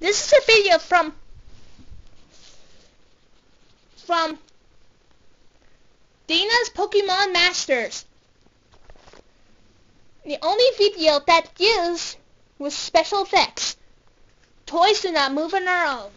This is a video from from Dana's Pokemon Masters. The only video that used was special effects. Toys do not move on their own.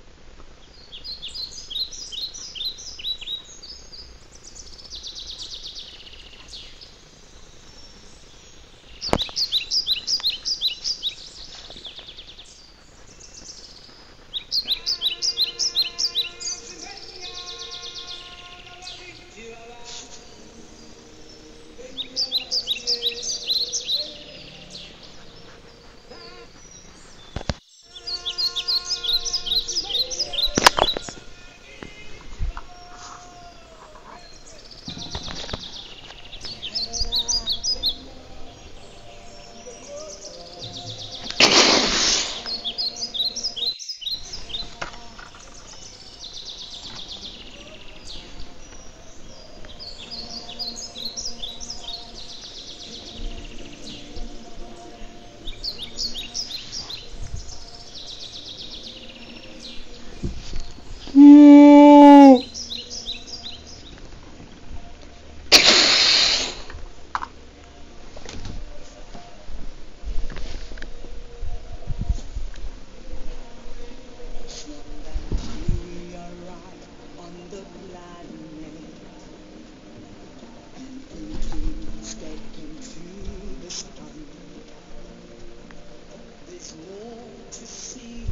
It's more to see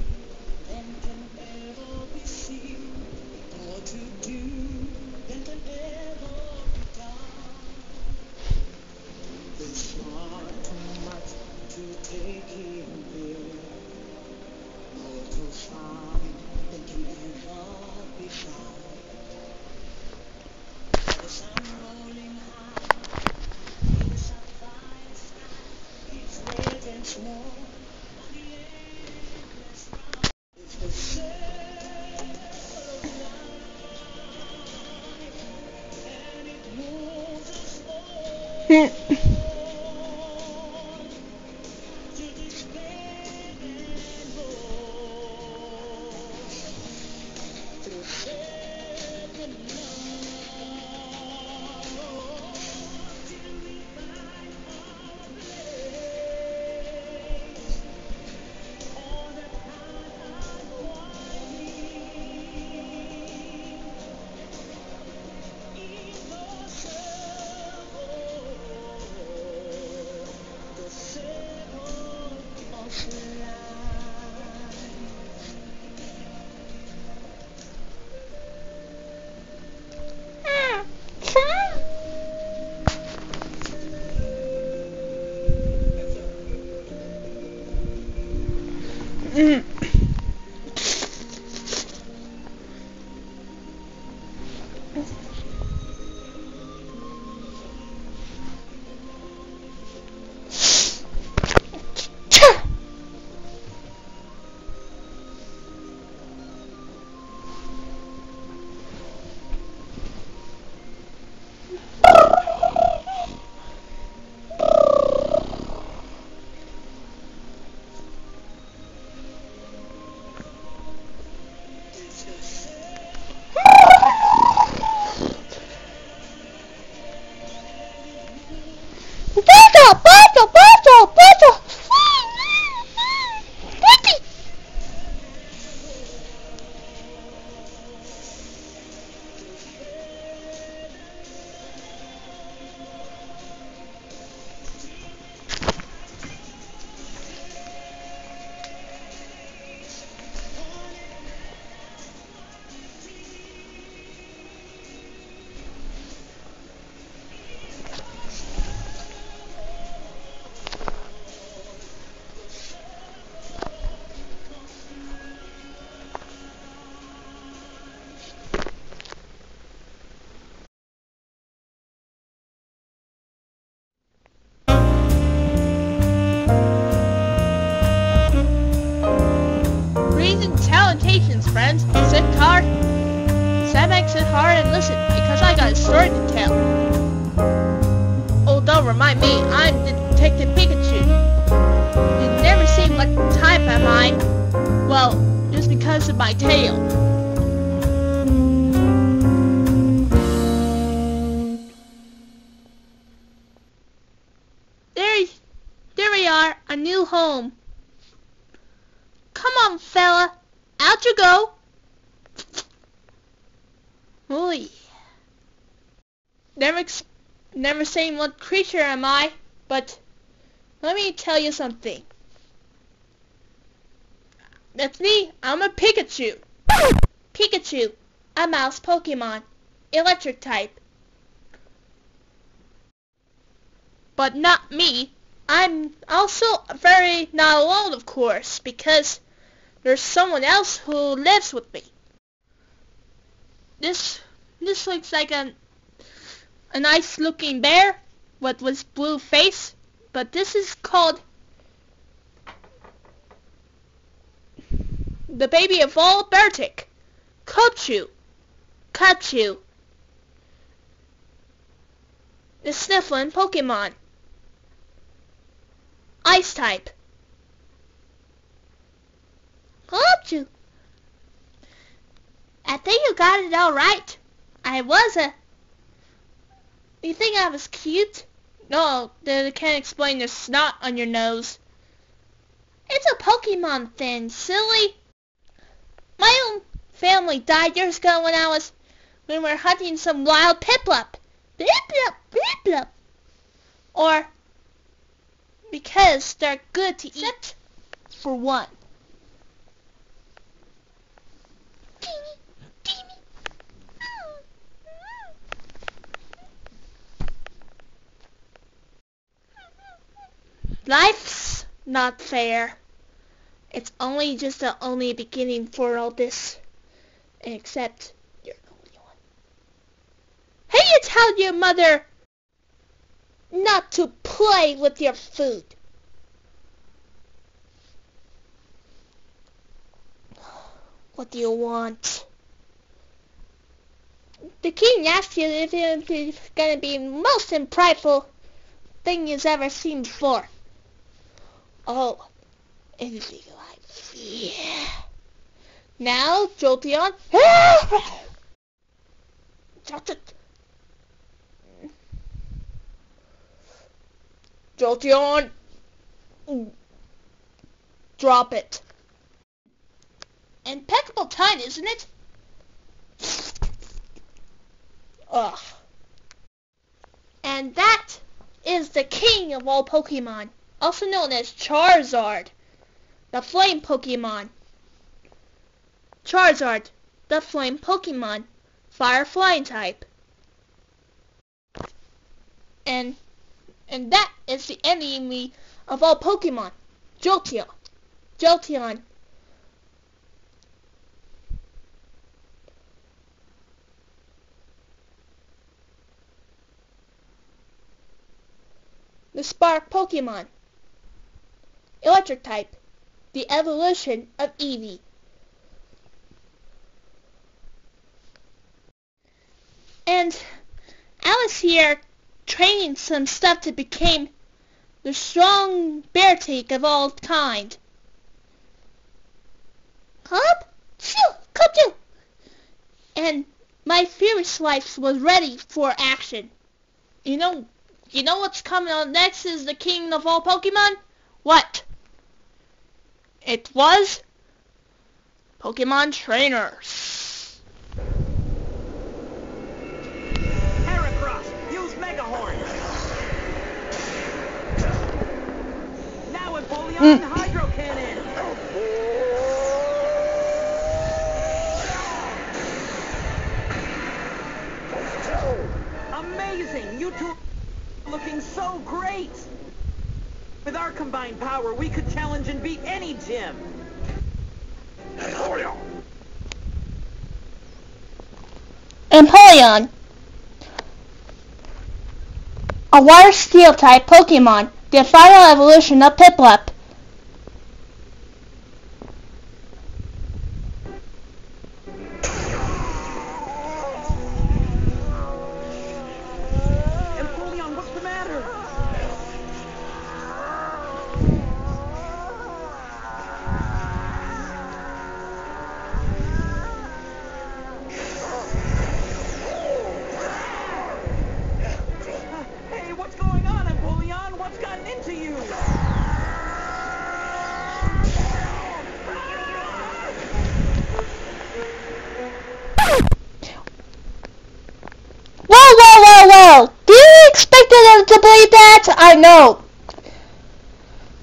than can ever be seen, more to do than can ever be done. There's far too much to take in here, more than can Pato, Sit makes it hard, and listen, because I got a story to tell. Oh, don't remind me, I'm the Detective Pikachu. You never seem like the type, am I? Well, just because of my tail. There, there we are, a new home. Come on, fella, out you go. Oh. Never, never saying what creature am I, but let me tell you something. That's me. I'm a Pikachu. Pikachu, a mouse Pokemon, electric type. But not me. I'm also very not alone, of course, because there's someone else who lives with me. This this looks like a a nice looking bear with with blue face, but this is called the baby of all Beartic, Cubchoo, Kachu, the sniffling Pokemon, Ice type. Cubchoo. I think you got it all right. I was a... You think I was cute? No, they can't explain the snot on your nose. It's a Pokemon thing, silly. My own family died years ago when I was... when we were hunting some wild Piplup. Piplup, Piplup. Or... because they're good to eat. Except For one. Life's not fair. It's only just the only beginning for all this. Except you're the only one. Hey, you tell your mother not to play with your food. What do you want? The king asked you if it's gonna be most prideful thing you've ever seen before. Oh, anything like yeah. Now, Jolteon. Jolteon. Drop it. Impeccable time, isn't it? Ugh. And that is the king of all Pokemon also known as Charizard, the flame Pokemon. Charizard, the flame Pokemon, fire flying type. And and that is the enemy of all Pokemon, Jolteon. Jolteon. The Spark Pokemon. Electric type, the evolution of Eevee. And Alice here training some stuff to become the strong Beartic of all kind. Up, shoo, come to. And my fierce life was ready for action. You know, you know what's coming on next is the king of all Pokemon? What? It was Pokemon Trainers. Heracross, use Mega Horn. Now Empoleon, mm. Hydro Cannon. Amazing! You two looking so great! With our combined power, we could challenge and beat any gym. Empoleon. Empoleon. A water steel type Pokemon, the final evolution of Piplup.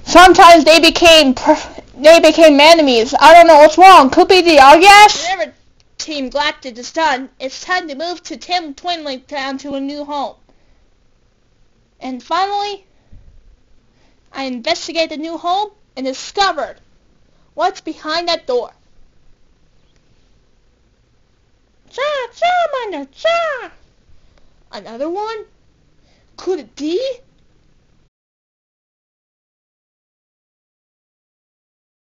Sometimes they became they became enemies. I don't know what's wrong. Could be the Argas. Whatever Team Galactic is done, it's time to move to Tim Twinleaf Town to a new home. And finally, I investigated the new home and discovered what's behind that door. Cha, cha, Charmander, cha! Another one? Could it be